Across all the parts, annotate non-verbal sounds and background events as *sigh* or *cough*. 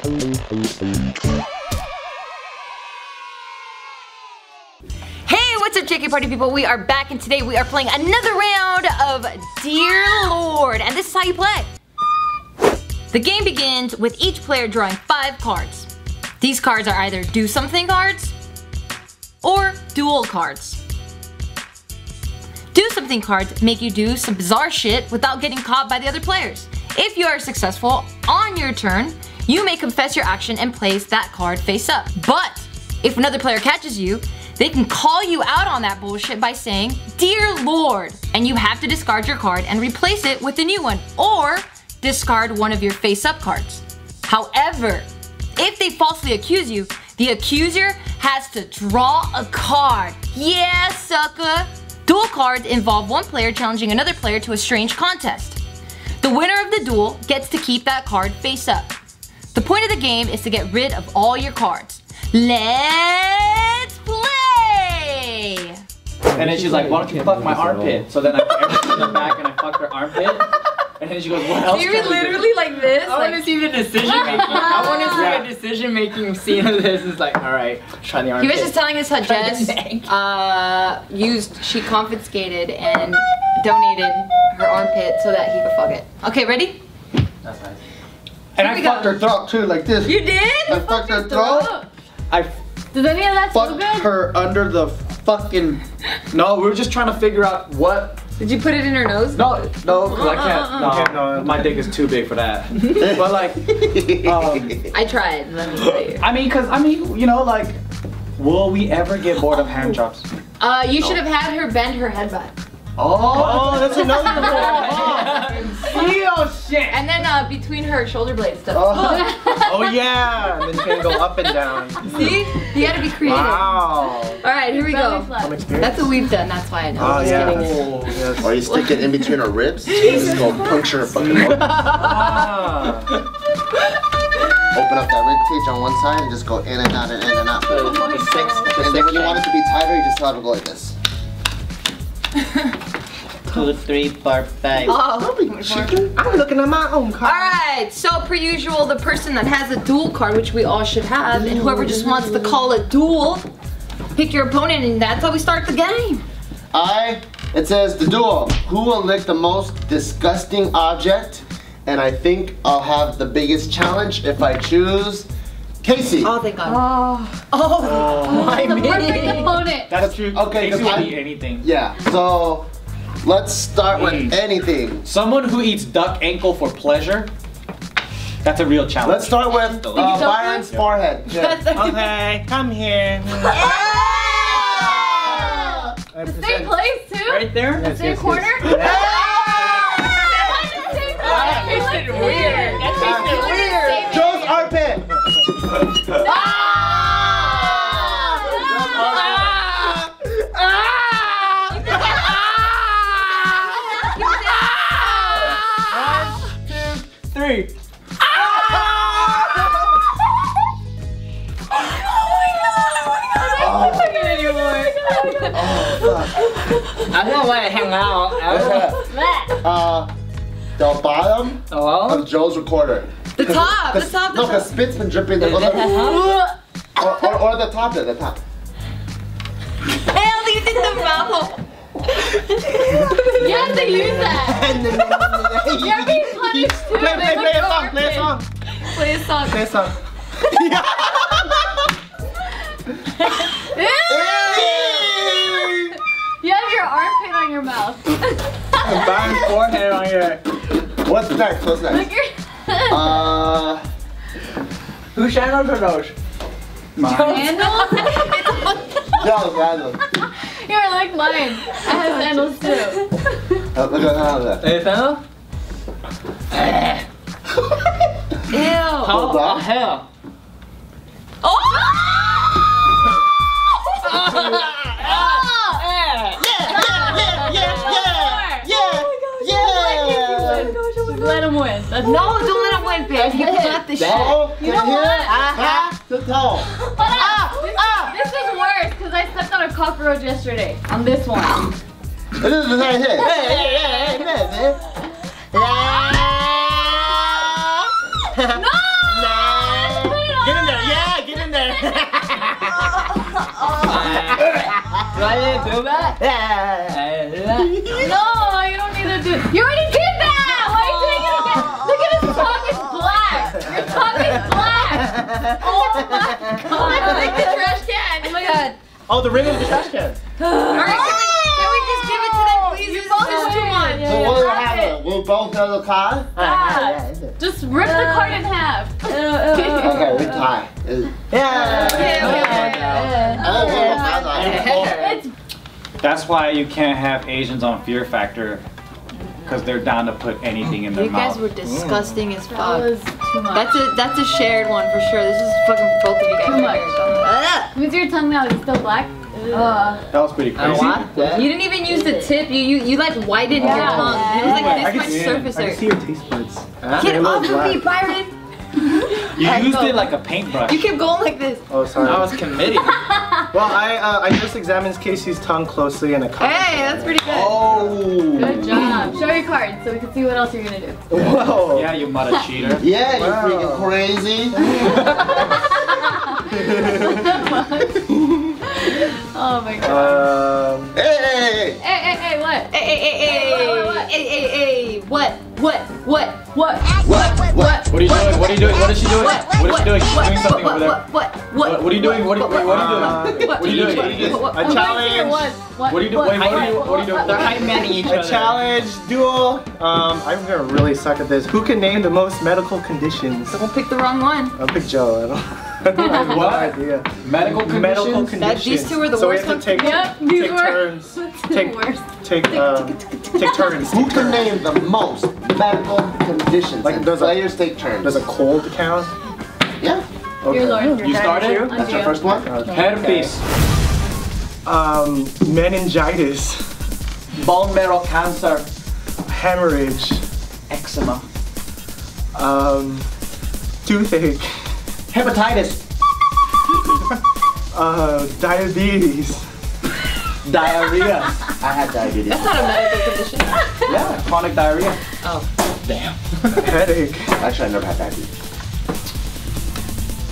Hey, what's up JK Party people? We are back and today we are playing another round of Dear Lord. And this is how you play. The game begins with each player drawing five cards. These cards are either do something cards or duel cards. Do something cards make you do some bizarre shit without getting caught by the other players. If you are successful on your turn, you may confess your action and place that card face up. But if another player catches you, they can call you out on that bullshit by saying, Dear Lord, and you have to discard your card and replace it with a new one, or discard one of your face up cards. However, if they falsely accuse you, the accuser has to draw a card. Yeah, sucker! Duel cards involve one player challenging another player to a strange contest. The winner of the duel gets to keep that card face up. The point of the game is to get rid of all your cards. Let's play! And then she's like, why don't you fuck my armpit? So then I put everything in the back and I fuck her armpit. And then she goes, what else? You're can we do?" literally like this. I want to see the decision making. *laughs* I want to see Yeah. the decision making scene of this. It's like, all right, try the armpit. he was just telling us how Jess uh, used, she confiscated and donated her armpit so that he could fuck it. Okay, ready? That's nice. And Here I fucked go. her throat too, like this. You did? I fucked her throat. I Does any of that feel Fucked good? her under the fucking. no, we were just trying to figure out what. Did you put it in her nose? No, no, because I can't. Uh, No, uh, uh, uh. my dick is too big for that. *laughs* but like, um, I tried, let me tell you. I mean, cause I mean, you know, like, will we ever get bored of hand jobs? Uh, you should have had her bend her head back. Oh, that's another one. Real shit. And then uh, between her shoulder blades stuff. Oh. *laughs* oh yeah, and then you can go up and down. See? You gotta be creative. Wow. Alright, here we Belly go. flop. That's what we've done, that's why I know. Oh Just yeah. kidding. Yes. Or you stick it in between her ribs, just go puncture her fucking *laughs* open Ah. up that rib cage on one side and just go in and out and in and out. The six, And then when you want it to be tighter, you just have to go like this. *laughs* Two, three, four, five. Oh. I'm looking at my own card. Alright, so per usual, the person that has a duel card, which we all should have, and whoever just wants to call a duel, pick your opponent, and that's how we start the game. I, it says the duel. Who will lick the most disgusting object? And I think I'll have the biggest challenge if I choose Casey. Oh, thank God. Oh. Oh, oh. my the perfect opponent. That's true. Okay, Casey 'cause will I- eat anything. Yeah, so let's start with anything. Someone who eats duck ankle for pleasure. That's a real challenge. Let's start with uh, Delicious. Byron's forehead. *laughs* That's like- Okay, come here. *laughs* The same place too? Right there. The same corner? *laughs* That tasted weird. That tasted weird. Joe's armpit. I don't want to hang out. Okay. *laughs* Uh, the bottom Hello? of Joe's recorder. The top, the *laughs* 'Cause- top, the No, because top. spit's been dripping. The other, *laughs* or, or, or the top there, the top. Hell, you did the mouth hole. You have to use that. You're being punished too. Play, play, play a song, play a song. Play a song. Play a song. You have your armpit on your mouth. Byron's forehead on your. What's next? What's next? your Uh, Whose channels are those? sandals. Joe's random. Here, like mine. I have sandals too. Uh, look at how that. Hey, Fennel? Ew. Hold Oh, hell. *laughs* Just let him win. That's no, don't let him win, babe. You got this shit. You know what? Uh-huh. To tall. But uh, ah, this, uh, this is worse because I stepped on a cockroach yesterday on this one. this is right here. Hey, hey, hey, hey, man. *laughs* no! no! Get in there. Yeah, get in there. *laughs* do I need to do that? no, you don't need to do You already did that! Your tongue is *laughs* black. Oh my god. Like the trash can. Oh my god. Oh, the rim of the trash can. *sighs* Alright, can we, can we just give it to them, please? You This both is too win. much. Yeah, So yeah, we'll, have have it. a, we'll both have the card. Uh, yeah. Just rip the card in half. Uh, *laughs* uh, okay, we tie. It's- Yeah. Okay, that's all. It's That's why you can't have Asians on Fear Factor. Because they're down to put anything in their You guys were disgusting as that fuck. was too much. That's a that's a shared one for sure. This is fucking both of you guys. Too right much. here. Ah. Who's your tongue now? Is it still black? Ugh. That was pretty crazy. You didn't even use the tip. You you, you like widened your Yeah. tongue. It was I like can this much see it. surface I can see your taste buds. Get off of me, Byron. You used it like a paintbrush. You kept going like this. Oh, sorry. I was committed. *laughs* Well, I uh, I just examined Casey's tongue closely and I caught Hey, that's pretty good. Oh. Good job. Show your card so we can see what else you're gonna do. Whoa. yeah, you mother cheater. *laughs* Yeah, you Wow. freaking crazy. *laughs* *laughs* Oh my god. Um, Hey, hey, hey. Hey, hey, hey, what? Hey, hey, hey, hey, hey, hey, hey, what, what, what, What? What? What? What are you doing? What are you doing? What is she doing? what, What is she doing? She's doing something over there. what, what, what, What, what are you doing? What are you, what are you doing? uh, What, What are you doing? what, what, what, a I'm going to challenge. what? What? What are you doing? Wait, what are you- what are you doing? They're high manning each A challenge duel. Um, I'm gonna really suck at this. Who can name the most medical conditions? Don't pick the wrong one. I'll pick Joe. I don't. I no What? idea. Medical conditions? Medical That- these two are the so worst we have to to take, Yep, these take were turns. *laughs* the Take worst. take um, take turns. Who can name the most medical conditions? Like, does a- players take turns. Does a cold count? yeah. Your lord. You started? That's your first one. Herpes. Um, meningitis, Bone marrow cancer. hemorrhage, Eczema. um, toothache, Hepatitis. *laughs* uh, diabetes, Diarrhea. I had diabetes. That's not a medical condition. yeah, chronic diarrhea. Oh. Damn. *laughs* Headache, Actually, I never had diabetes.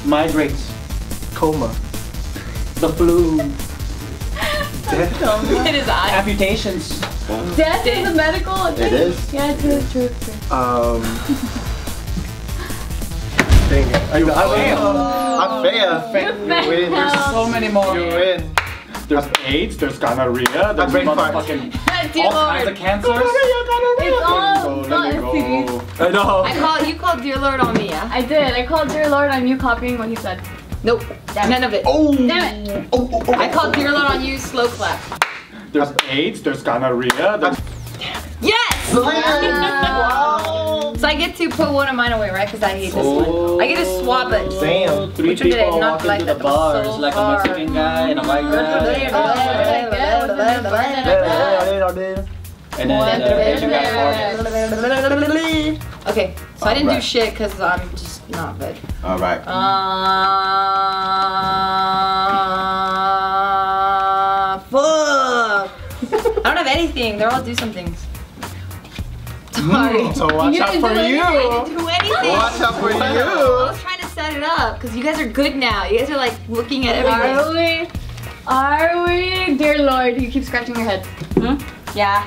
Migraines. coma, The flu. death, In his eye. Amputations. Death is a medical thing? It is. Yeah, it's true, true, true. um. Dang it. I, I failed. I failed. You failed. Wait, there's So many more. You win. There's AIDS, there's gonorrhea, there's motherfucking Dear *laughs* all kinds of cancers. It's all Let not it STDs. go. I know. I call you called dear Lord on me, yeah? I did. I called dear lord on you copying what he said. Nope. None of it. Oh. Damn it. Oh, oh, oh. I oh, called oh. dear Lord on you. Slow clap. There's AIDS, there's gonorrhea, there's Yes. Wow. *laughs* So I get to put one of mine away, right? Because I hate this one. I get to swap it. Damn. three Which one did I people not walk like the that? That was bars, so like a. Mexican guy and a white guy. And then the Asian guy. Okay, so I didn't do shit because I'm just not good. All right. Uh, fuck. I don't have anything. They're all do some things. Sorry. Mm, so watch You out for do anything. I you. didn't do anything. Watch out for you. I you. was trying to set it up because you guys are good now. You guys are like looking at everything. Are we? Are we? Dear lord, you keep scratching your head. Yeah.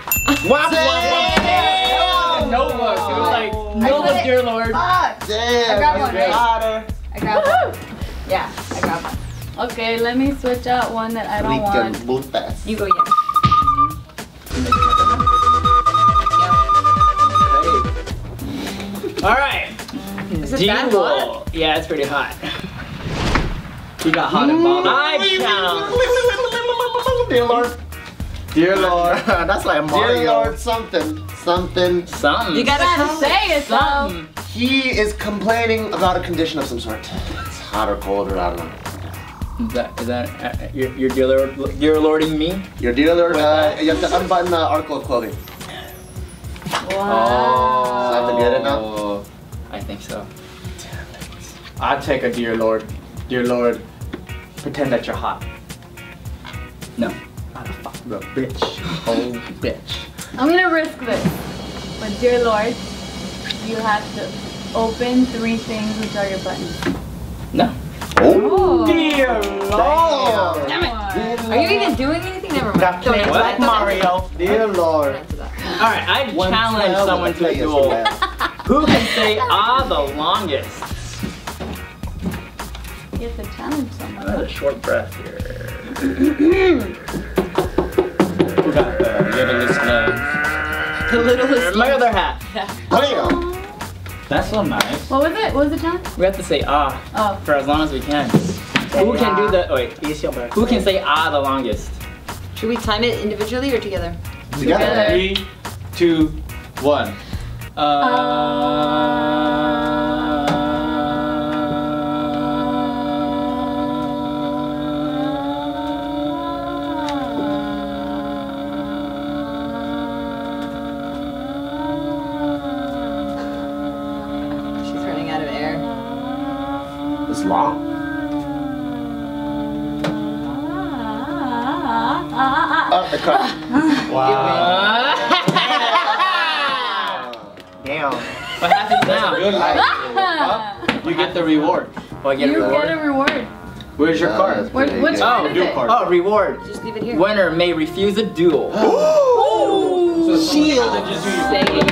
Wap, wap, wap. Nova. She was like, I Nova, put it- dear lord. Damn. I got one, right? I got one. Yeah, I got one. Okay, let me switch out one that I don't We want. can move fast. You go, yeah. All right. Is it that hot? Yeah, it's pretty hot. He got hot and bothered. I challenge. Dear Lord. Dear *laughs* Lord. That's like Mario. Dear Lord, something, something. Something. You gotta Gotta say it though. He is complaining about a condition of some sort. It's hot or cold or I don't know. Is that, is that uh, your, your dear lord, dear lording me? Your dear Lord, uh, you have to unbutton the article of clothing. Oh. have to get it now? I think so. I take a dear lord. Dear lord, pretend that you're hot. No. I The bitch. *laughs* Oh, bitch. I'm gonna risk this. But dear lord, you have to open three things which are your buttons. No. Oh. Dear Lord. Damn it. Are you even doing anything? Never mind. Got like that. Mario. Dear Lord. Don't answer that. All right, I One challenge someone to a duel. Who can say ah the longest? You have to challenge someone. Another short breath here. Who got the littlest nose? The littlest. My other hat. Bam! That's so nice. What was it? What was the challenge? We have to say ah Oh. for as long as we can. Who can do the wait? Who can say ah the longest? Should we time it individually or together? Together. Three, two, one. She's reward. Oh, I get a reward. get a reward. Where's your Uh, card? What, pretty which good. Oh, one is it? card. Oh, reward. Just leave it here. Winner may refuse a duel. *gasps* *gasps* Shield. Just do your Save.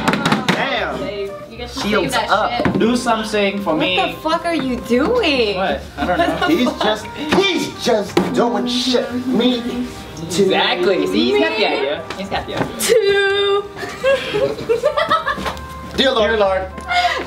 Damn. Save. You get Shields save that up. shit. Do something for What me. What the fuck are you doing? What? I don't know. *laughs* He's just, he's just doing shit. Me. too. Exactly. See, he's got the idea. He's got the idea. Two. Dear Lord. Dear Lord.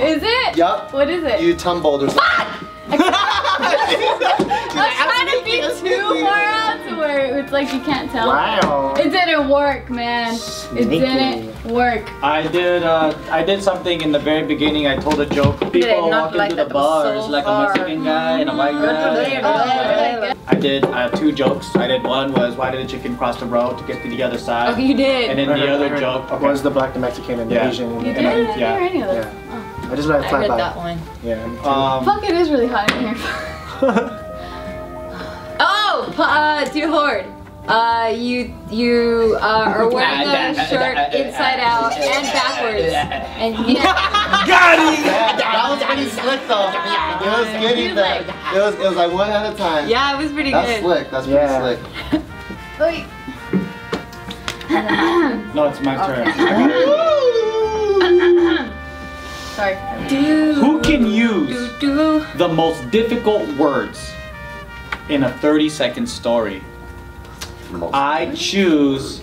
Is it? Yup. What is it? You tumbled or something. *laughs* I was trying to be too far out to where it's like you can't tell. Wow. It didn't work, man. It didn't work. I did. Uh, I did something in the very beginning. I told a joke. People it not walking like through the was bars, so like a Mexican guy and a white guy. Oh, I did uh, two jokes. I did one was why did the chicken cross the road to get to the other side, Oh, you did. and then the other joke. Okay. was the black, the Mexican, and the Yeah. Asian. You did? And I I- didn't yeah. hear any of Yeah. This. I just let it I fly heard that one. Yeah. um, Fuck, it is really hot in here. *laughs* Oh, p- uh, too hard. Uh, you you uh, are wearing *laughs* a shirt inside out and backwards, and *laughs* yeah. That, that was pretty slick though. It was getting there. It was, it was like one at a time. Yeah, it was pretty good. That's good. slick. That's pretty Yeah. slick. Wait. no, it's my turn. Sorry. Who can use Do, do. the most difficult words in a 30 second story? I choose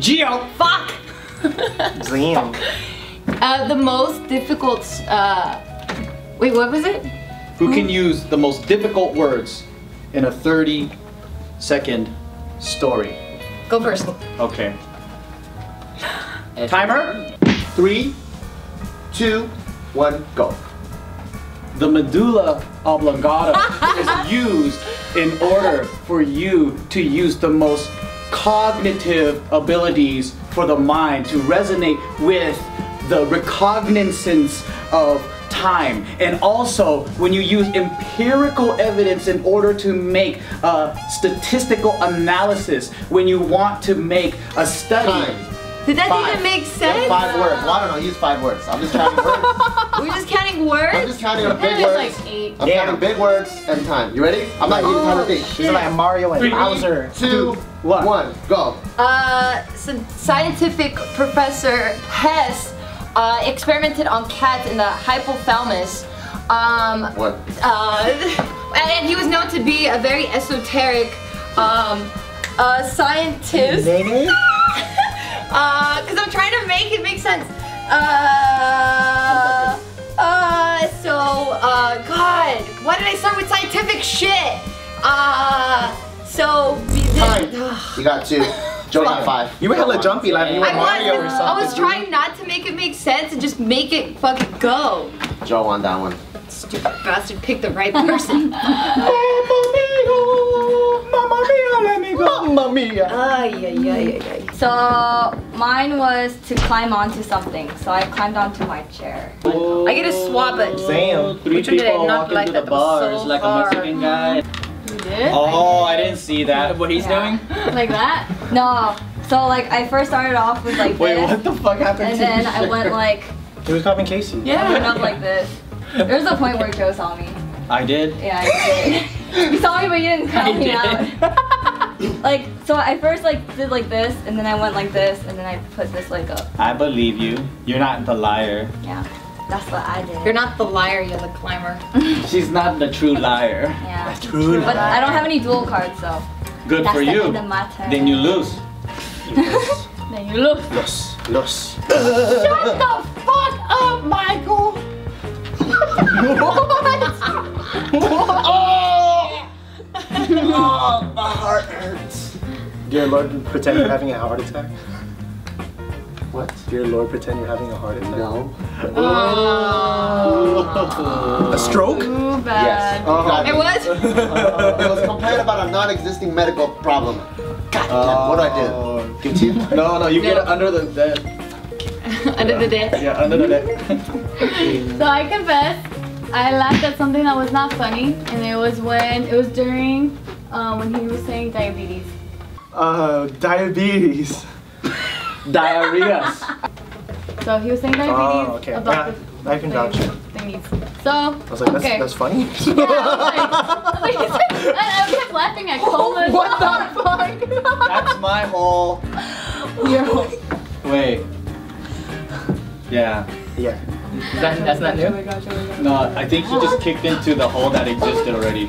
Geo. Fuck. *laughs* Damn. Uh, the most difficult. Uh, wait, what was it? Who can use the most difficult words in a 30 second story? Go first. Okay. *gasps* Timer. Three, two, one, go. The medulla oblongata *laughs* is used in order for you to use the most cognitive abilities for the mind to resonate with the recognizance of time and also when you use empirical evidence in order to make a statistical analysis when you want to make a study Time. Did that Five. even make Yeah, sense? Five words. Well, I don't know. Use five words. I'm just counting words. *laughs* We're just counting words? I'm just counting big words. like eight. I'm Damn. counting big words and time. You ready? I'm not using time to think. This is like Mario and Three, Bowser. Two, one. one, go. Uh, some scientific professor Hess uh, experimented on cats in the hypothalamus. Um, One. uh, *laughs* and he was known to be a very esoteric um, uh, scientist. Maybe? *laughs* Uh, cause I'm trying to make it make sense. Uh, uh, so, uh, God, why did I start with scientific shit? Uh, so, Time. You *sighs* got two. Joe got five. You were hella jumpy, like you were I Mario or something. I was trying not to make it make sense and just make it fucking go. Joe on that one. Stupid bastard picked the right person. *laughs* Mamma mia, let me go. Mamma mia. Ay, ay, ay, ay, ay. So mine was to climb onto something. So I climbed onto my chair. Oh. I get to swap it. Damn. Three Which one did I people not walking like through the that? That bars so like far. a Mexican guy. You did? Oh, I didn't see that. What he's Yeah. doing? *laughs* Like that? No. So like I first started off with like Wait, this, what the fuck happened and to then I went like He was copying Casey. Yeah. I went up like this. *laughs* There was a point where Joe saw me. I did. Yeah, I did. *laughs* you saw me, but you didn't call me out. *laughs* like, so I first like did like this, and then I went like this, and then I put this like up. I believe you. You're not the liar. Yeah, that's what I did. You're not the liar, you're the climber. She's not the true liar. Yeah. True. But I don't have any dual cards, so Good that's for the you. end of my turn. Then you lose. Then you look. Los. Los. Shut the fuck up, Michael! Oh, my heart hurts. Dear Lord, pretend you're having a heart attack. What? Dear Lord, pretend you're having a heart attack. No. Oh. A stroke? Too Yes. bad. You got It me. was? It was *laughs* complaint about a non-existing medical problem. God damn, what do I do? Uh, Give to you? *laughs* No, no, you get it under the bed. *laughs* Under the desk. Yeah, under the bed. *laughs* So I confess, I laughed at something that was not funny, and it was when it was during uh, when he was saying diabetes. Uh, diabetes. Diarrhea. So he was saying diabetes Oh, okay. about Yeah, the I can vouch thingies. So I was like, that's, okay. that's funny. *laughs* Yeah, I was like, I, I kept laughing at Coleman. What the fuck? That's my hole. Yo. Wait. Yeah. yeah. Is that, that's not new? my gosh, my gosh. No, I think he just kicked into the hole that existed already.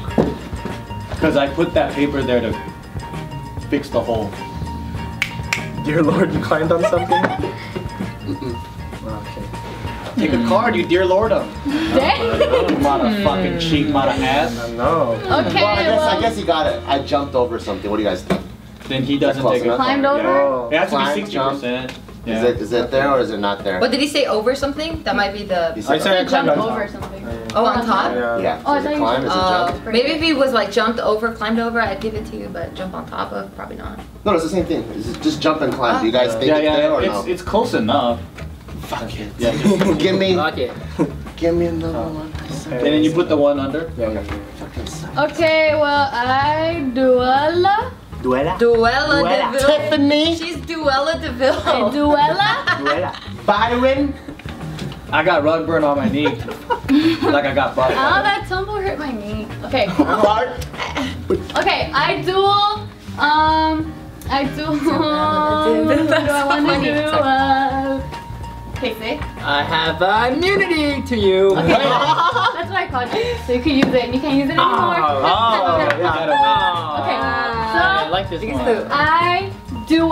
Cause I put that paper there to fix the hole. Dear Lord, you climbed on something? Okay. Take a card, you dear lord him. *laughs* Dang. Motherfucking cheat, mother ass. I know. Okay, Well, I guess, well, I guess he got it. I jumped over something. What do you guys think? Then he doesn't Close take a enough. climbed over? Oh. It has to be sixty percent. Is it is it there or is it not there? What did he say over something? That might be You the. said- I said I jump climbed on over something. Oh, on top? Yeah. yeah. Oh, I thought it you climb? Uh, maybe if he was like jumped over, climbed over, I'd give it to you, but jump on top of, probably not. No, it's the same thing. It's just jump and climb. Do you guys think Yeah, it's there yeah, or it's no? it's close enough. Fuck it. Yeah, *laughs* just, give me, Lock it. *laughs* give me another one. and then you put the one under. Yeah, yeah. Okay, well, I duella. Duela. Duella Duella. DeVille. Tiffany, She's Duella I DeVille. duella. Duela. Byron. I got rug burn on my knee. *laughs* like I got butt. Oh, that tumble hurt my knee. Okay. *laughs* Bart. Okay, I duel. Um, I duel. Who do I want to funny. do? Uh, Casey. I have uh, immunity to you. Okay, *laughs* that's what I called you. So you can use it, and you can't use it anymore. Oh, okay. *laughs* yeah. Okay, I like this one. I duel.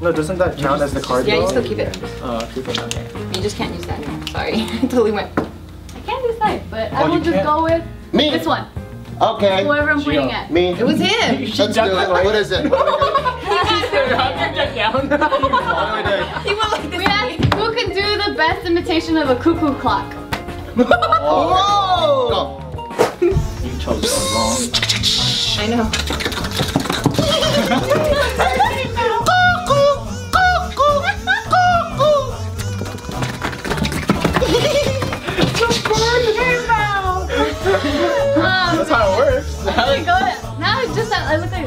No, doesn't that count as the card Yeah, you though? still keep it. Oh, keep it okay. You just can't use that anymore. Sorry. *laughs* totally went. I can't decide, but I Oh, will just can't? go with Me. this one. Okay. Whoever I'm pointing at. Me. It was him. Let's do it. What is it? What are we doing? He went like this. Best imitation of a cuckoo clock. Whoa! You chose the wrong. I know. *laughs*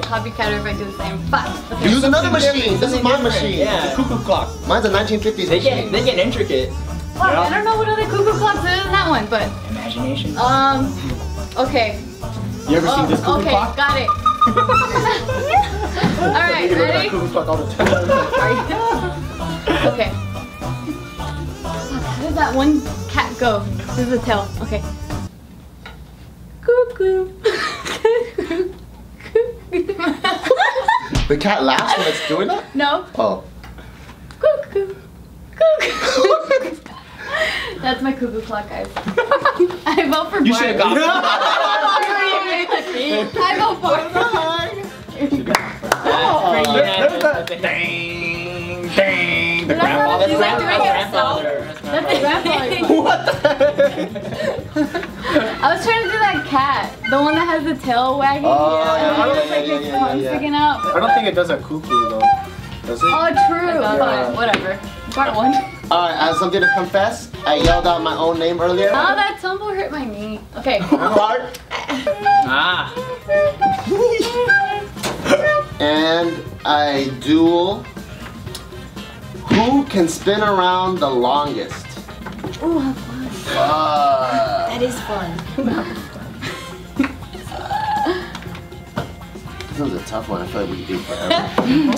copycatter if I do the same. But Use another machine. This is my machine. Yeah. Cuckoo clock. Mine's a 1950s They get machine. they get intricate. wow, I don't know what other cuckoo clocks there is in that one, but Imagination. um, okay. You ever Oh, seen this cuckoo okay, clock? got it. *laughs* All right, ready? Cuckoo clock all the time. Okay. How does that one cat go? This is the tail. Okay. Cuckoo. *laughs* The cat laughs when it's doing that? no. Oh. Cuckoo. Cuckoo. That's my cuckoo clock, guys. I vote for You Bart. should have got I vote for Pretty oh. unanimous. Dang, dang. The That's grandma. not- That's You like grandfather. Doing That's That's grandfather. a grandfather. *laughs* *laughs* I was trying to do that cat, the one that has the tail wagging. Oh, and yeah, it yeah, like yeah, yeah, yeah. sticking out. I don't think it does a cuckoo though. Does it? Oh, true. Fine, whatever. Part one. *laughs* Alright, I have something to confess. I yelled out my own name earlier. Oh, that tumble hurt my knee. Okay. Bart. Ah. And I duel. Who can spin around the longest? Ooh, how fun. Uh, that is fun. *laughs* this was a tough one. I feel like we could do it forever. Who?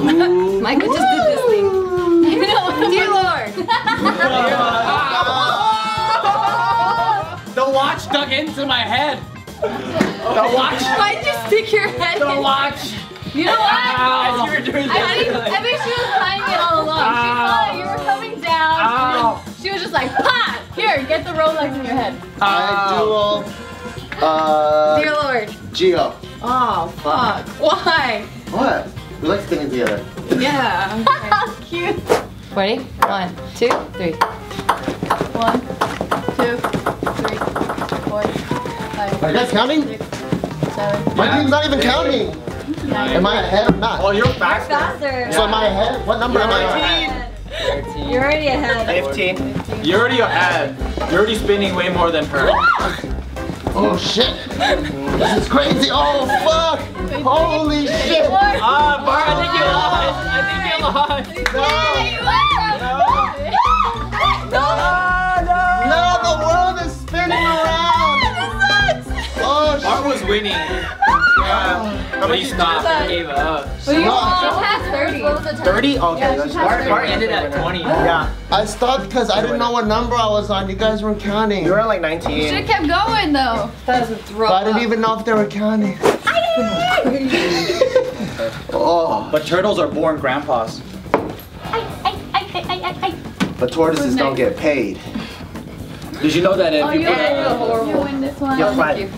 *laughs* Michael just did this thing. *laughs* Dear Lord. the watch dug into my head. The watch. Why'd you stick your head the in? The watch. You know what? *laughs* As you were doing I think, that. I think she was planning it all along. She saw that you were coming down. Ow. She was just like, "Ha! Here, get the Rolex in your head." I duel. Uh, Dear Lord. Geo. Oh, fuck. Why? What? We like sticking together. Yeah. *laughs* How cute. Ready? One, two, three. One, two, three, four, five, Are you guys counting? six, seven, My team's not even counting. Nine. Am I ahead or not? Oh, you're faster. Faster. So am I ahead? What number am I on? You're already ahead. 15. You're already ahead. You're already spinning way more than her. *laughs* Oh shit! This is crazy! Oh fuck! Holy shit! Ah, Bart, I think you lost. I think you lost. No, the world is spinning *laughs* around! Oh Bart shit! was winning. *laughs* Yeah. But he stopped and gave up. Well, you No. she passed 30. What was the time? 30? Okay, Yeah, that's she Bart, passed Bart ended at 20. Yeah, I stopped because I didn't know what number I was on. You guys weren't counting. you were at like Should 19. have kept going though. That was a throw But I didn't even know if they were counting. *laughs* oh, But turtles are born grandpas. but tortoises don't get paid. Did you know that if Oh, you you, put win. you win this one. You're Thank fine. you.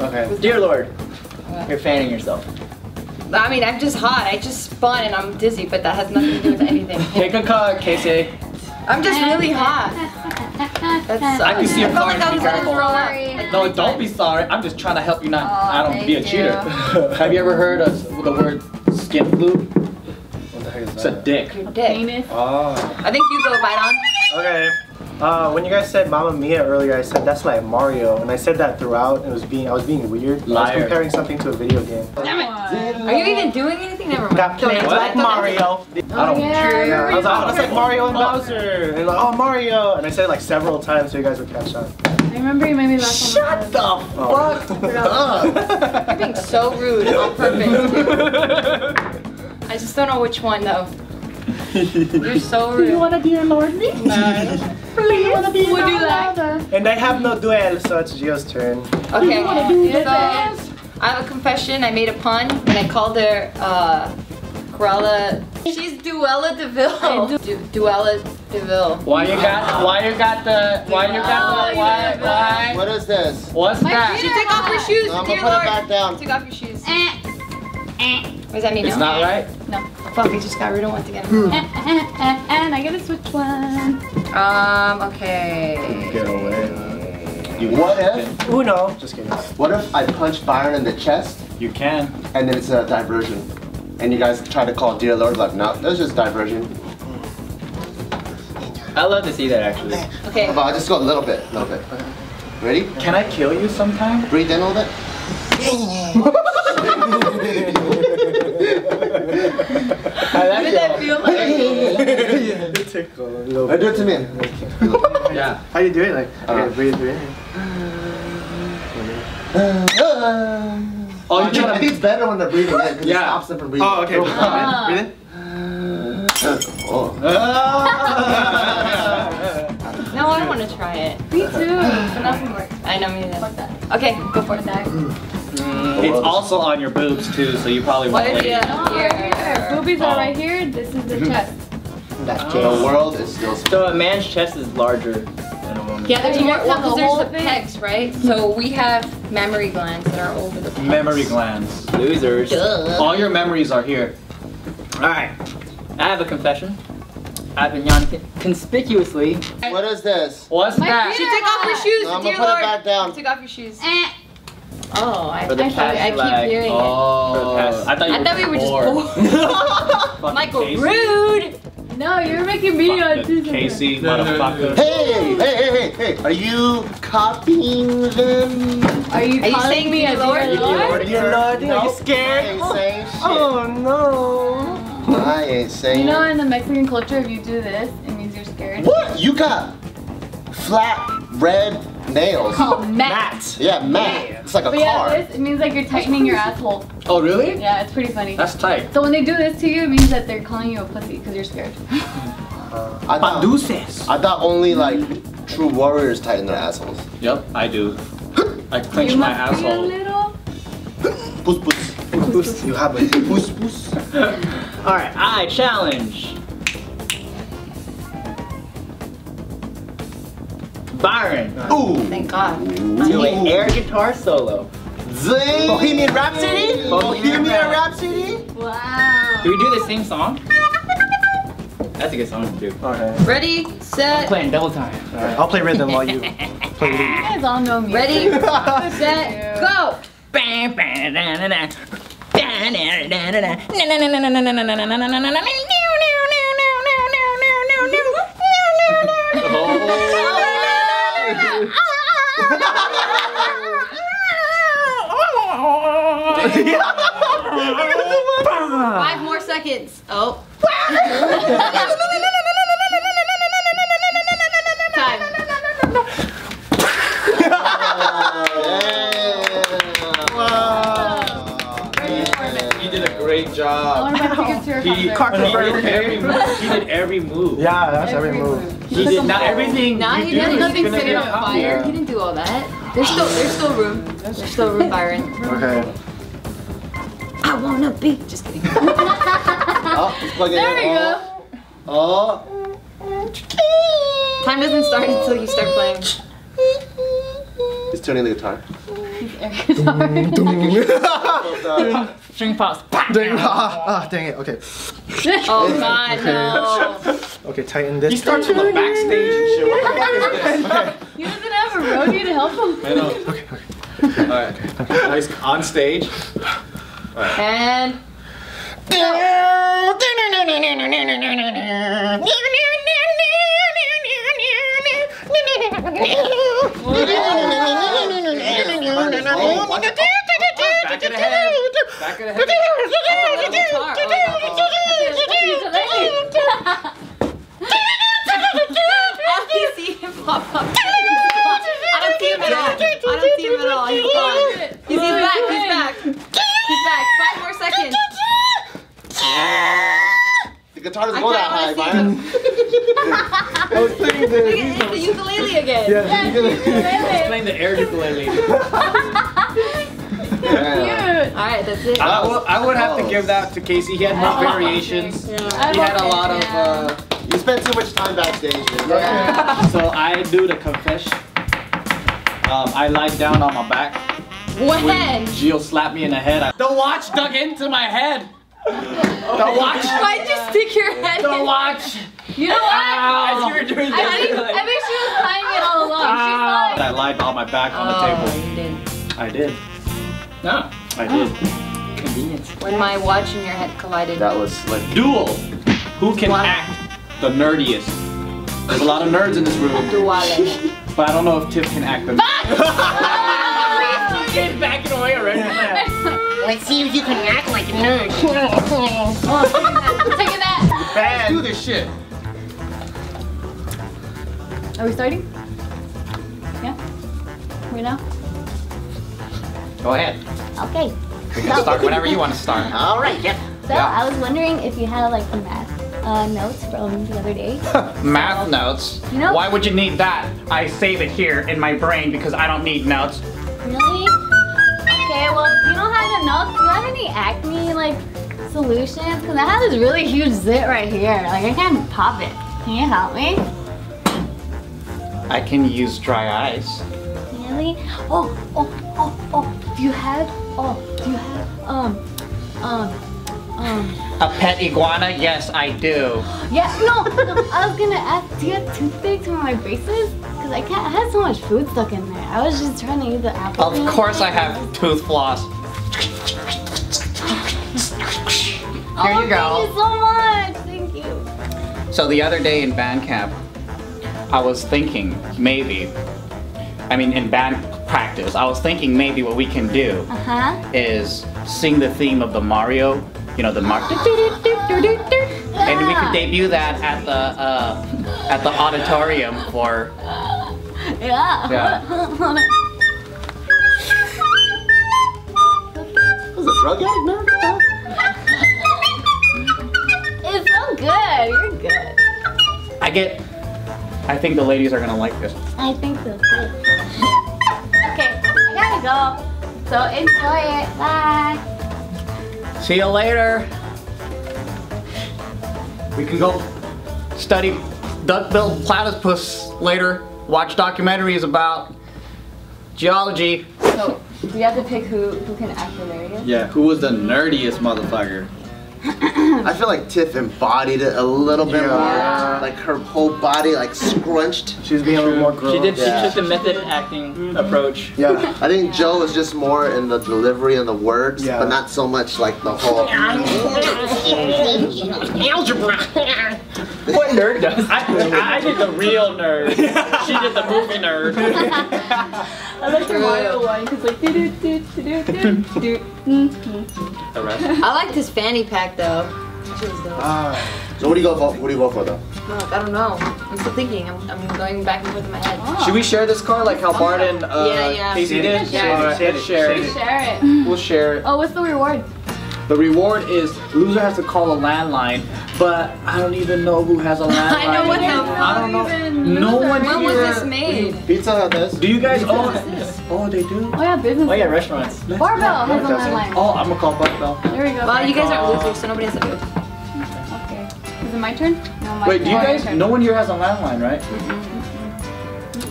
Okay. Dear Lord, you're fanning yourself. I mean, I'm just hot. I just spun and I'm dizzy, but that has nothing to do with anything. *laughs* take a card, Casey. I'm just really hot. That's, I can see your I felt like card. I Be was gonna careful. throw up. No, don't be sorry. I'm just trying to help you not. Aw, I don't be a thank cheater. *laughs* Have you ever heard of the word skin flu? What the heck is that? It's a dick. Your dick. Penis. Oh. I think you go right on. Okay. Uh, when you guys said Mamma Mia earlier, I said that's like Mario, and I said that throughout. It was being I was being weird. I was comparing something to a video game. Damn it! Are you even doing anything? Never mind. That plays What? like Mario. I don't. Yeah, Yeah, I was like, oh, that's like Mario and Oh. Bowser, and like, oh Mario, and I said it like several times so you guys would catch on. I remember you made me laugh. Shut the Oh. fuck? Up! *laughs* You're being so rude on purpose. *laughs* I just don't know which one though. You're so rude. You wanna be a lord me? No. Please. Would you like? And I have no duel, so it's Geo's turn. Okay. Yes. So I have a confession. I made a pun and I called her uh, Cruella. She's Duella Deville. Du- Duella Deville. Why you got? Why you got the? Why you got the? Why? Why? What is this? What's My that? She took off her shoes, I'm gonna put Lord. it back down. Take off your shoes. Eh, What does that mean? It's no? not right. No. Fuck, we just got rid of one together. eh, eh, *laughs* and I gotta switch one. Um, okay. Get away. You, What if? Uno. Just kidding. What if I punch Byron in the chest you can. and then it's a diversion? And you guys try to call Dear Lord, like, no, that's just diversion. I love to see that actually. Okay. But I'll just go a little bit, a little bit. Ready? Can I kill you sometime? Breathe in a little bit. *laughs* What did that feel like? Uh, do it to me. Yeah. How you do it? Like, Uh, okay, breathe, breathe. Oh, you I think it's better when they're breathing in because Yeah. it stops them from breathing. Oh, okay. Ah. Breathe in. Oh. *laughs* No, I want to try it. Me too. But nothing works. I know me neither. Fuck that. Okay, go for it. It's also on your boobs too, so you probably What won't if let you? it. No, here. Here. Boobies are right here. This is the chest. The world is still spinning. So a man's chest is larger than a woman's. Yeah, there's more. guys Well, because there's whole the pecs, right? So we have memory glands that are over the pecs. Memory glands. Losers. Duh. All your memories are here. Alright. I have a confession. I've been yawning conspicuously. What is this? What's My that? She took off her shoes, No, I'm gonna put Lord. it back down. Take off your shoes. Eh. Oh, I, I, cat I keep flag. hearing it. Oh, past- I thought you I thought we were just bored. bored. *laughs* *laughs* Michael, Casey. rude. No, you're making me on Fucking Tuesday. Casey, motherfucker. Hey, hey, hey, hey, hey. Are you copying them? Are you Are you saying me dear a Lord? dear Lord? Dear Lord, are you I scared? ain't saying *laughs* shit. Oh no. I ain't saying You know, in the Mexican culture, if you do this, it means you're scared. What? You got flat, red nails. Called mat. Yeah, mat. It's like a But yeah, car. this it means like you're tightening your asshole. Oh, really? Yeah, it's pretty funny. That's tight. So when they do this to you, it means that they're calling you a pussy because you're scared. *laughs* I thought, Deuces. I thought only like true warriors tighten their assholes. Yep, I do. I *laughs* clench you my must be a asshole. little. *laughs* Puss puss. You have a puss puss. All right, I challenge. Byron Ooh. Thank God. to an air guitar solo. Zing. Bohemian Rhapsody. Bohemian Rhapsody. Wow. Do we do the same song? That's a good song to do. Okay. Ready, I'm set, playing double time. Alright, I'll play rhythm while you play lead. You guys all know me. ready, set, go. Five more seconds. Oh. Time. You did a great job. want to buy tickets to your He, he did every move. He did every move. Yeah, that's every move. He did not everything. Nah, you he did is nothing gonna set it get on a copy. fire. He didn't do all that. There's still there's still room. There's still room, Byron. Okay. I wanna be. Just kidding. Oh, *laughs* let's plug it There in. we go. Oh. Time doesn't start until you start playing. He's tuning the guitar. String pops. Dang, ah, ah, dang it. Okay. *laughs* Oh God, no. Okay, tighten this. He starts from the backstage and shit. What the fuck is this? *laughs* You doesn't have a roadie to help him. I know. Okay, okay. Alright. Now he's on stage. And Back of the head. Back of the head. guitar. I don't see him. I don't see him at all. I don't see him at all. He's gone. He's, he's back. He's back. He's back. Five more seconds. The guitar doesn't go that high, can't Byron. *laughs* I was playing Look the. at it's the ukulele again. Yeah, you can- Playing the air ukulele. *laughs* Yeah. All right, that's it. I would, I would have to give that to Casey. He had more variations. He had a lot of. Uh, You spent too much time backstage. dude. so I do the confession. Um, I lied down on my back. When? Geo slapped me in the head. I, the watch dug into my head. The watch. Why'd you stick your head The in? watch. You know what? As you were doing I think, this. I think she was hiding it all along. She's I lied on my back on the Oh, table. you did. I did. No. I did. Convenience. When my watch and your head collided. That was like. Duel. Who can Wow. act the nerdiest? There's a lot of nerds in this room, Duale. but I don't know if Tiff can act the. *laughs* *laughs* Get backing away already. *laughs* Let's see if you can act like a nerd. *laughs* like, taking that. Bad. Do this shit. Are we starting? Yeah? Right now? Go ahead. Okay. We can start whenever you want to start. *laughs* All right. Yep. So Yeah. I was wondering if you had like the math uh, notes from the other day. Math notes. You know- Why would you need that? I save it here in my brain because I don't need notes. Really? Okay. Well, if you don't have notes, do you have any acne like solutions? Cause I have this really huge zit right here. Like I can't pop it. Can you help me? I can use dry ice. Really? Oh, oh, oh, oh. Do you have? Oh, do you have? Um, um, um. A pet iguana? Yes, I do. *gasps* Yeah, no, no, I was gonna ask, do you have toothpicks for my braces? Because I can't, I had so much food stuck in there. I was just trying to use the apple. Of course I have tooth floss. Here oh, you go. Thank you so much. Thank you. So the other day in band camp, I was thinking maybe, I mean in band practice, I was thinking maybe what we can do Uh huh. is sing the theme of the Mario, you know, the Mario. And we could debut that at the uh, at the auditorium for Yeah. Yeah. Was a drug addict, man? it's so good. You're good. I get. I think the ladies are gonna like this. I think so okay, I gotta go. So enjoy it. Bye. See you later. We can go study duck-billed platypus later. Watch documentaries about geology. So, we have to pick who who can act hilarious? Yeah, who was the nerdiest motherfucker? I feel like Tiff embodied it a little bit Yeah. more. Like her whole body like scrunched. She was being a little more grown. She did. Yeah. She took the method acting approach. Yeah. I think Joe was just more in the delivery and the words, Yeah. but not so much like the whole. *laughs* *laughs* What nerd does? I, I did the real nerd. She did the movie nerd. *laughs* I like the Mario one because like do do do do do do. *laughs* The rest. I liked his fanny pack though. That shit was dope. Ah. So what do you go for? What do you go for though? Fuck, I don't know. I'm still thinking. I'm, I'm going back and forth in my head. Should we share this card like how Martin uh, Yeah, yeah. Casey did? Share it, Alright, share it, let's share share it. it. Share it. We'll share it. Oh, what's the reward? The reward is loser has to call a landline, but I don't even know who has a landline. *laughs* I know what the I don't know. even No one When was this made? Pizza Hut this. Do you guys own? Oh, they do. Oh yeah, business. Oh yeah, restaurants. Barbell has a landline. Oh, I'm gonna call Barbell. There we go. Well, you guys are losers, so nobody has to do it. Okay. Is it my turn? No, my turn. Wait, do you guys? turn. No one here has a landline, right?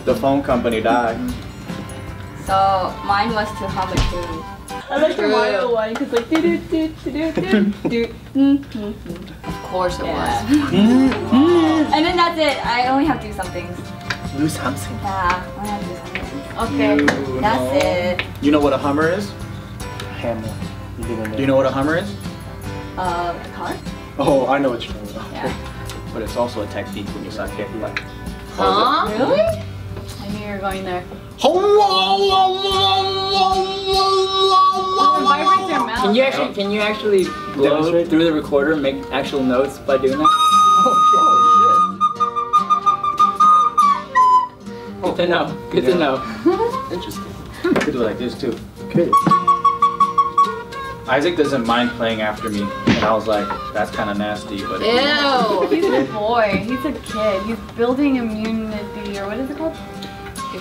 The phone company died. So mine was to hum a tune. I like the True. Mario one because like do do do do do do. *laughs* Mm-hmm. Of course it Yeah. was. *laughs* And then that's it. I only have to do some things. Lose something. Yeah, I only have to do some things. Okay, You that's know- it. You know what a Hummer is? Hammer. You didn't Do you know what a Hummer is? Uh, a car? Oh, I know what you're talking about. Yeah. *laughs* But it's also a technique when you suck dick. Like, Huh? Really? I knew you were going there. It vibrates your mouth. Can you actually? Can you actually blow through the recorder and make actual notes by doing that? Oh shit. Good to know. Good to know. *laughs* Interesting. you could do it like this too. Okay. Isaac doesn't mind playing after me, and I was like, that's kind of nasty, but if you want- Ew. He's a *laughs* boy. He's a kid. He's building immunity, or what is it called?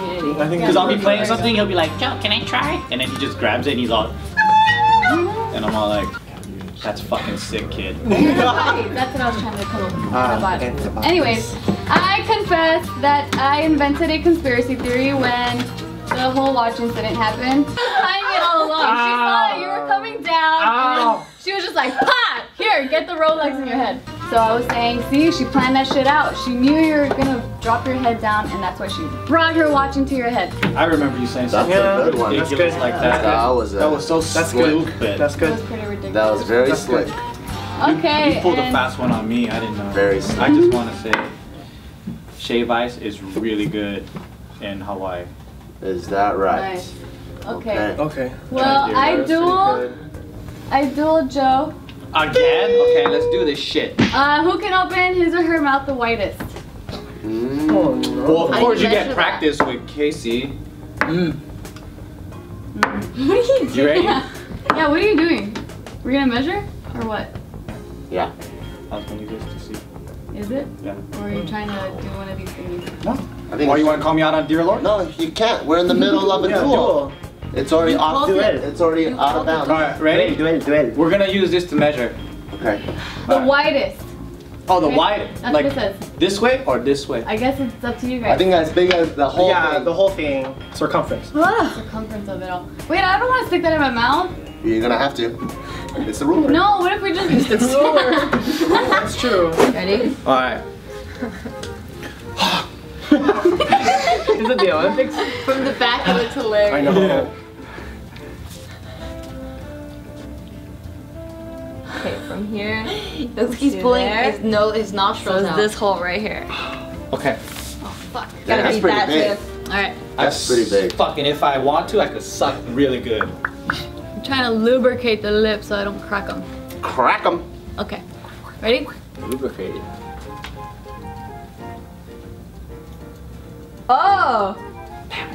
Immunity. I think Because I'll be playing something, he'll be like, Joe, can I try? And then he just grabs it and he's all, and I'm all like, that's fucking sick, kid. *laughs* That's what I was trying to come Ah, about. antibiotics. Anyways, I confess that I invented a conspiracy theory when the whole watch incident happened. Hiding *laughs* it all along. She saw that you were coming down. and she was just like, "Ha! Here, get the Rolex in your head." So I was saying, see, she planned that shit out. She knew you were gonna drop your head down, and that's why she brought her watch into your head. I remember you saying That's something a good one. That's ridiculous good. like that. That was a, That was so That's stupid. good. That's It good. was pretty ridiculous. that was very That's good. slick. okay. You pulled a fast one on me. I didn't know. Very slick. I just want to say, shave ice is really good in Hawaii. Is that right? Nice. Okay. Okay. Well, I duel. I duel Joe. Again? Okay, let's do this shit. Uh, who can open his or her mouth the whitest? Mm. Oh, no. Well, of course you you get measure that? practice with Casey. Mm. What are you doing? You ready? *laughs* Yeah, what are you doing? We're gonna measure? Or what? Yeah. I was gonna use this to see. Is it? Yeah. Or are you trying to do one of these things? No. I think. Why you want to call me out on Dear Lord? No, you can't. We're in the middle of a Yeah, duel. duel. It's already off. Do it. It's already You out of called it bounds. All right, ready? Duel, duel. We're gonna use this to measure. Okay. The Alright. widest. Oh, the Okay. wide, That's like what it says. this way or this way? I guess it's up to you guys. I think as big as the whole yeah, thing. the whole thing. Circumference. Ah, circumference of it all. Wait, I don't want to stick that in my mouth. You're gonna have to. It's the ruler. No, what if we just it's the ruler? *laughs* That's true. Ready? All right. *laughs* Is it the Olympics? From the back, of it looks I hilarious. know. Okay, from here. *gasps* Looks like he's pulling there. his nose, his nostrils it's out. this hole right here. Okay. Oh fuck. Yeah, Gotta that's be pretty that big. All right. That's pretty big. Fucking, if I want to, I could suck really good. I'm trying to lubricate the lips so I don't crack them. Crack them. Okay. Ready? Lubricated. Oh,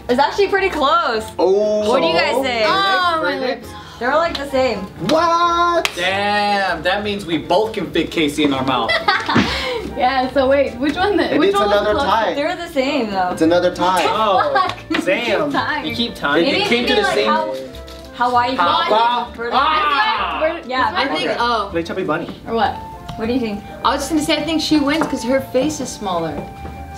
It's actually pretty close. Oh. What do you guys say? Oh, my lips. They're all like the same. What? Damn, that means we both can fit Casey in our mouth. *laughs* Yeah, so wait, which one? The, Maybe which it's one was another tie. They're the same though. It's another tie. Oh, Fuck. damn. *laughs* Time. You keep time. Maybe It it came to the like same- how, how wide you How can about- vertical. Ah! Yeah, I think, oh, Play Chubby Bunny. Or what? what do you think? I was just gonna say, I think she wins because her face is smaller.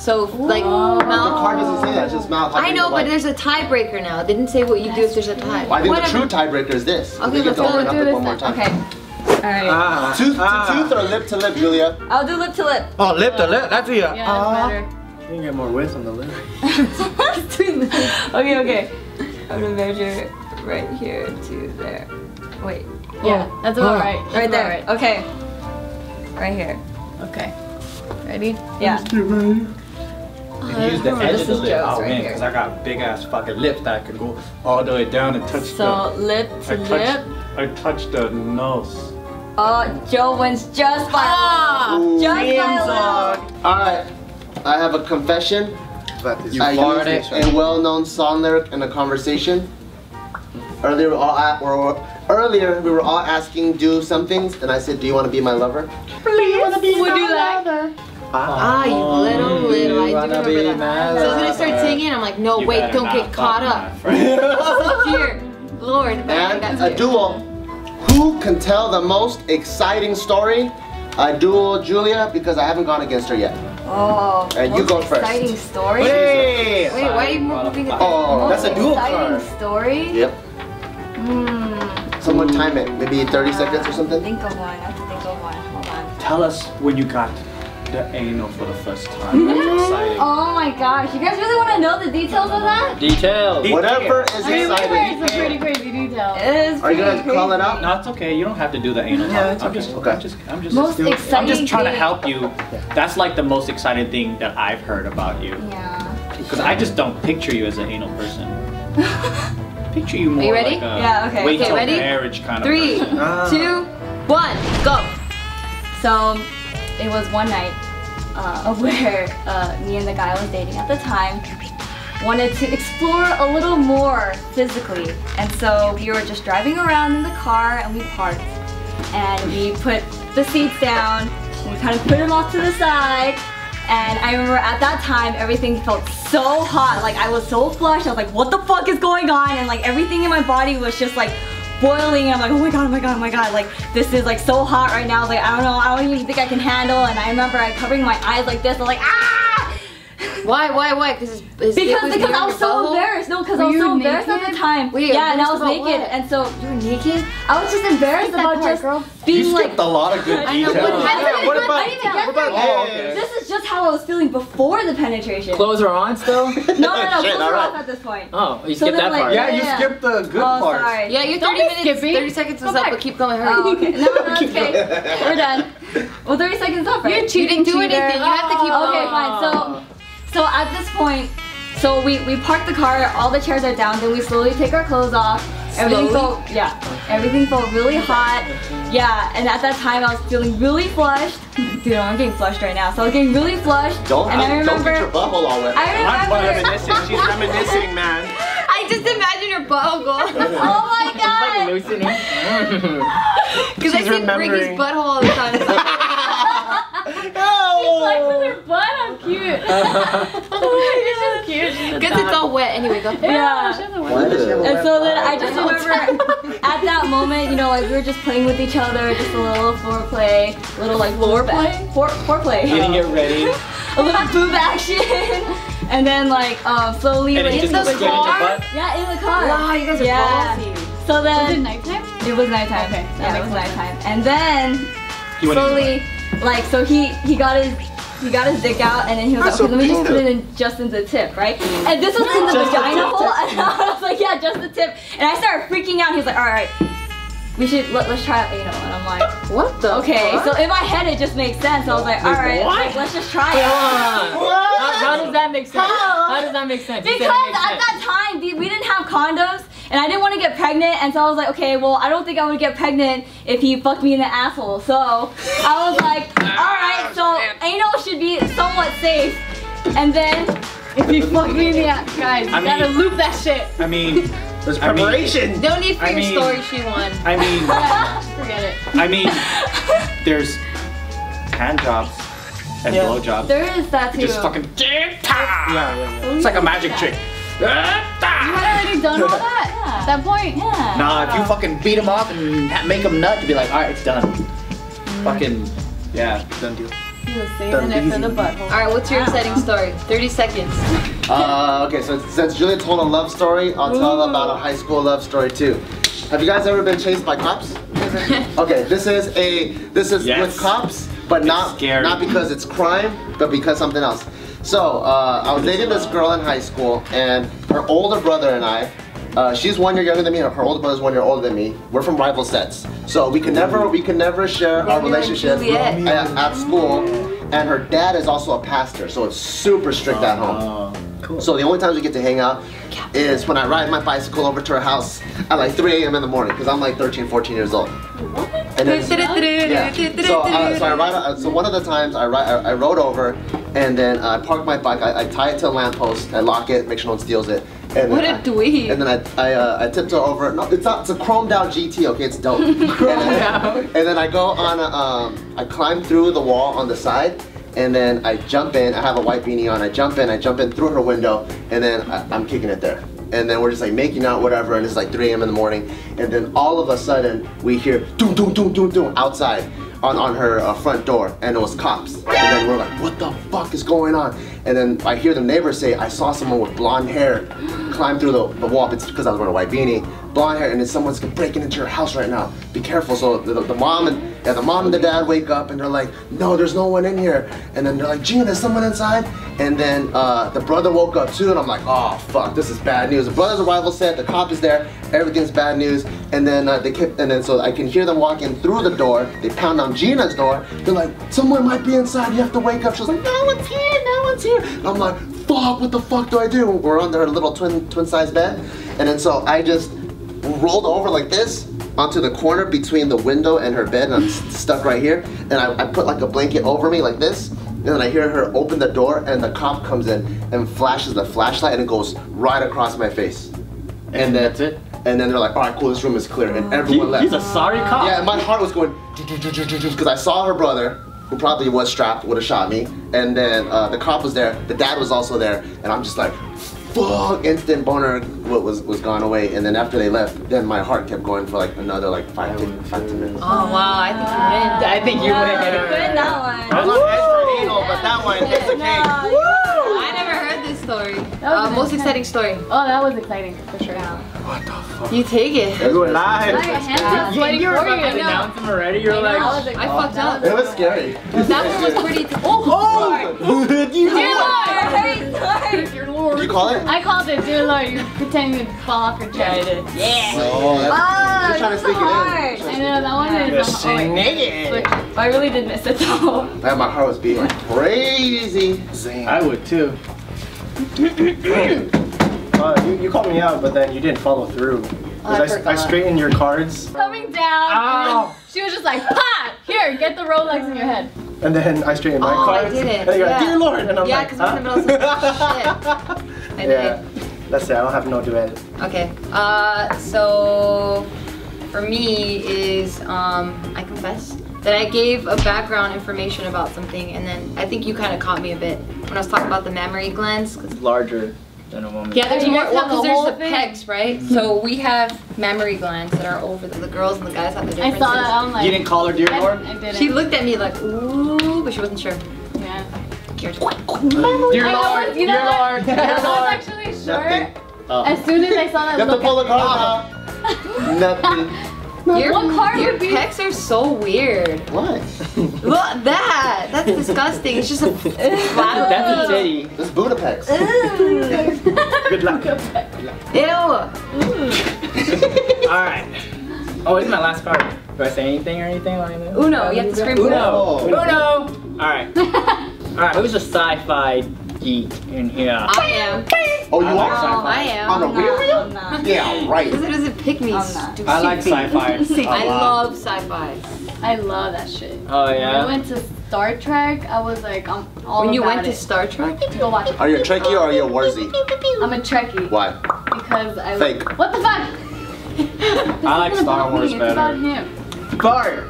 So, like, The mouth. card doesn't say that. It's just mouth. How I know, but there's a tiebreaker now. They didn't say what you do if there's a tie. Well, I think Whatever. the true tiebreaker is this. Okay, we get let's to go open up do this one more time. Okay. Alright. Ah, Tooth ah. to tooth or lip to lip, Julia? I'll do lip to lip. Oh, lip to lip. That's it. Yeah, Ah. that's better. You can get more width on the lip. *laughs* okay, okay. I'm gonna measure right here to there. Wait. Yeah, that's about right. That's Right about there. Right. Okay. Right here. Okay. Ready? Yeah. If you use the Oh, edge of the is lip, jokes I'll oh, right win here. because I got big ass fucking lips that I could go all the way down and touch So lip the. to I lip. touched. I touched the nose. Oh, Joe wins just by a little. Just by a. Alright, I have a confession. You I farted. used a well-known song lyric in a conversation. Earlier, we were all at, we're, earlier we were all asking do some things, and I said, "Do you want to be my lover?" Please, Would you like? Ah, you little, little. I do wanna be remember my that. So I was gonna start lover. singing. I'm like, no, You wait, don't get caught up. friend. *laughs* Dear Lord, And a duel. Who can tell the most exciting story? I duel Julia because I haven't gone against her yet. Oh, And you most go first. Exciting story. Hey! Wait, why are you moving it? Oh, That's a duel exciting card. story. Yep. Hmm. Someone time it. Maybe 30 seconds or something. Think of one. I have to think of one. Hold on. Tell us when you got the anal for the first time. That's exciting. Oh my gosh, you guys really want to know the details of that? Details. Whatever is I mean, exciting. it's a pretty crazy detail. It is Are you gonna call it out? No, it's okay. You don't have to do the anal. Yeah, it's I'm okay. just, Okay. I'm just, I'm just, Most exciting. I'm just trying to help you. That's like the most exciting thing that I've heard about you. Yeah. Because I just don't picture you as an anal person. *laughs* picture you more you ready? like a Yeah, okay. wait Okay, till ready? marriage kind Three, of person. Ah. two, one, go. So it was one night uh, where uh, me and the guy I was dating at the time wanted to explore a little more physically. And so we were just driving around in the car and we parked. And we put the seats down, and we kind of put them off to the side. And I remember at that time everything felt so hot. Like I was so flushed. I was like, what the fuck is going on? And like everything in my body was just like boiling I'm like, oh my god, oh my god, oh my god, like this is like so hot right now. Like I don't know, I don't even think I can handle. And I remember I covering my eyes like this. I was like, ah! Why, why, why? Because his, his Because was because I was so butthole? embarrassed. No, because I was you so embarrassed at the time. Wait, yeah, and I was naked, what? and so You were naked? I was just embarrassed about part, just girl. being You like. a lot of good I know, details. but how did I what didn't about- even get what about there yet. this? This is just how I was feeling before the penetration. Clothes are on still? *laughs* No, no, no, *laughs* Shit, clothes are alright. off at this point. Oh, you skipped then, that like, part. Yeah, you skipped the good oh, part. sorry. Yeah, your Don't 30 minutes, 30 seconds was up, but keep going, hurry. Oh, okay. *laughs* No, no, okay. We're done. Well, 30 seconds off, right? You're You cheating, didn't do anything. You have to keep oh, Okay, fine. So, so at this point, so we we park the car. All the chairs are down. Then we slowly take our clothes off. Everything Slowly? felt yeah. Everything felt really hot. Yeah, and at that time I was feeling really flushed. Dude, I'm getting flushed right now. So I was getting really flushed. Don't, and I don't get your bubble all wet. I remember. I'm remember. reminiscing. She's *laughs* reminiscing, man. I just imagine your butthole going. *laughs* oh my god. *laughs* Loosening. Because I see Ricky's butthole all the time. It's like, Like with her butt, how cute. *laughs* oh it's *laughs* just cute. She's a Because it's all wet anyway. Go. Yeah. She has a Why does she have And so then? I just remember *laughs* at that moment, you know, like we were just playing with each other, just a little foreplay, little like floor play, fore, foreplay, Getting it ready. a little boob action, and then like um, slowly And like it just the into car? butt. yeah in the car. Wow, you guys are Yeah. ballsy. So Was it then nighttime? it was nighttime. Okay, yeah, it was nighttime, and then He went in slowly like so he he got his. He got his dick out and then he was That's like, okay, so let me just put it in just in the tip, right? And this was in the Just vagina tip, hole, *laughs* and I was like, yeah, just the tip. And I started freaking out. He was like, all right, we should let, let's try out anal. And I'm like, What the? okay. fuck? So in my head it just makes sense. I was like, all right, like, let's just try it. How, how does that make sense? How does that make sense? You said it Because at sense. that time we didn't have condoms and I didn't want to get pregnant and so I was like okay well I don't think I would get pregnant if he fucked me in the asshole so I was like alright so anal should be somewhat safe and then If he fuck me in the ass, guys, you I gotta mean- loop that shit. I mean, *laughs* There's I mean- preparation. No need for I your mean- story, she won. I mean, *laughs* Forget it. I mean, *laughs* there's hand jobs and Yeah. blow jobs. There is that too. Just fucking. Yeah, yeah, yeah. It's like a magic trick. You had already done all that *laughs* at that point. Yeah. Nah, if you fucking beat him up and make him nut, you'd be like, alright, it's done. Fucking, yeah. Done deal. He was saving it for the butthole. All right, what's your exciting story? 30 seconds. *laughs* Uh, okay, so since Julia told a love story, I'll tell about a high school love story too. Have you guys ever been chased by cops? *laughs* okay, this is a this is Yes. with cops, but not scary. not because it's crime, but because something else. So uh, I was dating this girl in high school, and her older brother and I. Uh, she's one year younger than me, and her older brother's one year older than me. We're from rival sets, so we could never we could never share our relationship at, at school. And her dad is also a pastor, so it's super strict at home. Uh, So the only times we get to hang out is when I ride my bicycle over to her house at like 3 a.m. in the morning because I'm like 13, 14 years old. And then, yeah. So, uh, so I ride. Uh, so one of the times I ride, I, I rode over, and then I park my bike. I, I tie it to a lamppost. I lock it, make sure no one steals it. And What a I- dweeb. And then I I, uh, I tiptoe over. No, it's not. It's a chromed out GT. Okay, it's dope. *laughs* chromed out. And then I go on. A, um, I climb through the wall on the side. And then I jump in. I have a white beanie on. I jump in. I jump in through her window, and then I, I'm kicking it there. And then we're just like making out, whatever. And it's like 3 a.m. in the morning. And then all of a sudden we hear doom, doom, doom, doom, doom outside on, on her uh, front door, and it was cops. And then we're like, what the fuck is going on? And then I hear the neighbors say, I saw someone with blonde hair climb through the, the wall. It's because I was wearing a white beanie, blonde hair, and then someone's breaking into your house right now. Be careful. So the, the, the mom and yeah, the mom and the dad wake up and they're like, no, there's no one in here. And then they're like, Gina, there's someone inside. And then uh, the brother woke up too, and I'm like, oh fuck, this is bad news. The brother's arrival set, the cop is there, everything's bad news. And then uh, they kept, and then so I can hear them walking through the door. They pound on Gina's door. They're like, someone might be inside. You have to wake up. She's like, no one's here, no one's here. And I'm like, fuck, what the fuck do I do? We're under her little twin twin size bed, and then so I just rolled over like this onto the corner between the window and her bed, and I'm stuck right here. And I, I put like a blanket over me like this, and then I hear her open the door, and the cop comes in and flashes the flashlight, and it goes right across my face. And, then that's it? And then they're like, all right, cool, this room is clear, and oh. everyone He- left. he's a sorry cop. Yeah, and my heart was going *laughs* because I saw her brother, who probably was strapped, would have shot me, and then uh, the cop was there. The dad was also there, and I'm just like, fuck! Instant boner wa- was was gone away, and then after they left, then my heart kept going for like another like five five minutes. Oh wow, I think you win. I think you win. Win that one. I was on edge for but that one takes the cake. I never heard this story. was Uh, most exciting story. Oh, that was exciting for sure. You take it. We're going live. My hands You were for about you. to announce him already. You're I like, know. I fucked up. It was scary. That one was pretty. Oh, oh! *laughs* Dear Lord. Do you call it? I called it, dear Lord. You pretending to fall off your chair. Yeah. Oh, that's, Oh, you're trying to that's sneak it in. hard. I know that one is. Yes, oh, wait. nigga. But I really did miss it though. Man, my heart was beating like crazy. I would too. *clears throat* Uh, you, you called me out, but then you didn't follow through. 'Cause I I, I straightened your cards, Coming down. Ow. She was just like, "Pa, here, get the Rolex in your head." and then I straightened my Oh, I cards. did it. And you're like, Yeah. dear Lord, and I'm Yeah, like, 'cause we're in the middle of some shit. *laughs* I Yeah, did. that's it. I don't have no duet. Okay. Uh, so for me is um, I confess that I gave a background information about something, and then I think you kind of caught me a bit when I was talking about the mammary glands. 'cause- larger than a woman. Yeah, there's more. guys Well, because there's whole the thing? pecs, right? So we have mammary glands that are over the, the girls and the guys have the I differences. saw that. I'm like, You didn't call her dear I, Lord? I didn't. She looked at me like, ooh, but she wasn't sure. Yeah. *laughs* Dear I Lord, was- you know dear what? Lord, dear I was Lord. actually sure. Nothing. Oh. As soon as I saw that You have to look, pull the cards out. *laughs* Nothing. Your, What card your would be- pecs are so weird. What? *laughs* Look that. That's disgusting. It's just a *laughs* flat That's a titty. This Budapex. Good luck. *laughs* Ew. All right. Oh, this is my last card. Do I say anything or anything like that? Uno. You have to scream Uno. Uno. Uno. All right. All right. Who's a sci-fi geek in here? I am. Oh, you I like are? Oh, I On a am. real real? Yeah, right. Because it doesn't pick me. I'm not. stupid. I like sci-fi. *laughs* I love sci-fi. I love that shit. Oh yeah. When I went to Star Trek, I was like, I'm all When you about went to. Star Trek? Go watch it. Are you a Trekkie or are you a Warzy? I'm a Trekkie Why? because I Fake. What the fuck? I like Star about me, Wars It's better. about him. Bart.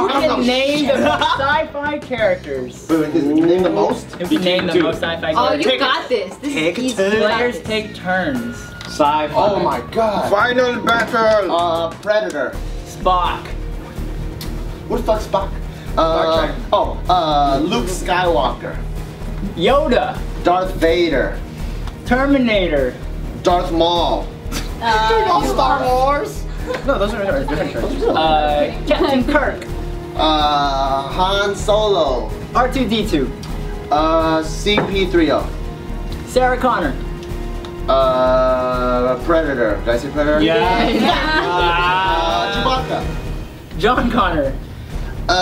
Who can name the most *laughs* sci-fi characters? Wait, wait, name the most? Who can name the Two. most sci-fi characters. Oh, characters? you got this. This Take is easy. two. You got Players take turns. Sci-fi. Oh my god. Final battle. Uh, Predator. Spock. What the fuck's Spock? Uh, oh, uh, Luke Skywalker. Yoda. Darth Vader. Terminator. Darth Maul. Uh, *laughs* Star Wars. No, those are are different *laughs* characters. Uh, Captain Kirk. Uh, Han Solo. R2D2. Uh, CP3O. Sarah Connor. Uh, Predator. Did I say Predator? Yeah. *laughs* Uh, *laughs* Chewbacca. John Connor. Uh,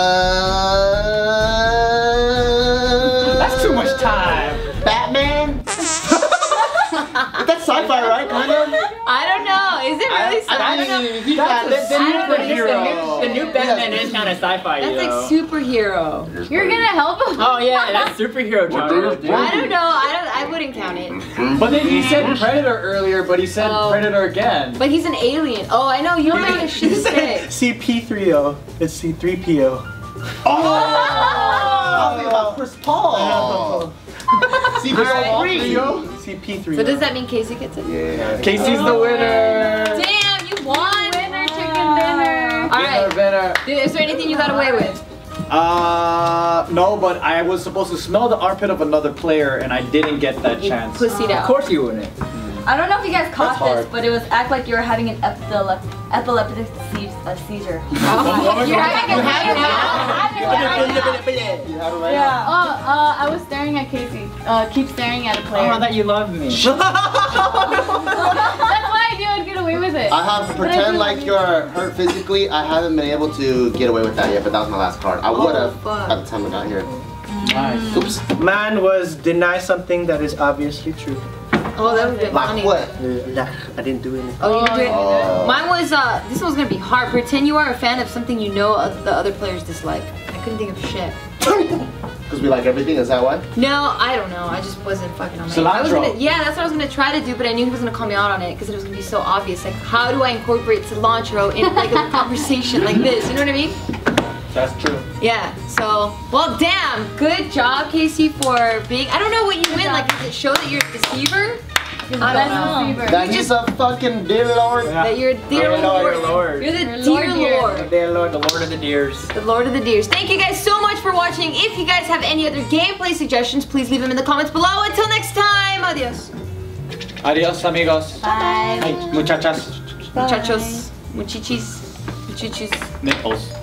That's too much time. Batman. *laughs* That's sci-fi, right? Kind of. I don't know. Is it really? I, I, don't know. mean, he That's got a this the, new, the, new, superhero. the new Batman is kind of sci-fi, That's yo. like superhero. You're gonna help him? Oh yeah, *laughs* that's superhero genre. dude. I don't know. I don't. I wouldn't count it. But then he said Predator earlier, but he said Oh. Predator again. But he's an alien. Oh, I know. You don't know what shit to say. CP3O. It's C3PO. Oh, oh! think about Chris Paul. See, Chris Paul. CP3O. So does that mean Casey gets it? Yeah. Casey's the winner. Damn, you won. Winner chicken dinner. All right. Winner, winner. Dude, is there anything you got away with? Uh, no, but I was supposed to smell the armpit of another player, and I didn't get that You chance. pussied Of course you wouldn't. I don't know if you guys caught That's this, hard. but it was act like you were having an epilep- epileptic se- uh, seizure. *laughs* You're having a You have it right Yeah. Oh, uh, I was staring at Casey. Uh, keep staring at a Oh, player. I that you love me. That's what I do. I'd get away with it. I have But I pretend like you're hurt physically. I haven't been able to get away with that yet, but that was my last card. I would have fuck. by the time I got here. Nice. Oops. Man was denied something that is obviously true. Oh, that would be Like funny. what? I didn't do anything. Oh, you didn't do it. Oh. Mine was uh, this one's gonna be hard. Pretend you are a fan of something you know of the other players dislike. I couldn't think of shit. *laughs* Because we like everything, is that why? No, I don't know. I just wasn't fucking on my. I was Cilantro. gonna, yeah, that's what I was gonna try to do, but I knew he was gonna call me out on it because it was gonna be so obvious. Like, how do I incorporate cilantro in like a *laughs* conversation like this? You know what I mean? That's true. Yeah. So, well, damn. Good job, Casey, for being. I don't know what you win. Like, does it show that you're a deceiver? I don't Best know. receiver. That he's a fucking dear lord. That you're a dear Oh, lord. your lord. You're the Your dear lord dear. lord. Dear Lord, the Lord of the Deers. The Lord of the Deers. Thank you guys so much for watching. If you guys have any other gameplay suggestions, please leave them in the comments below. Until next time, adios. Adios, amigos. Bye. Muchachas. Muchachos, muchichis, muchichis. Nipples.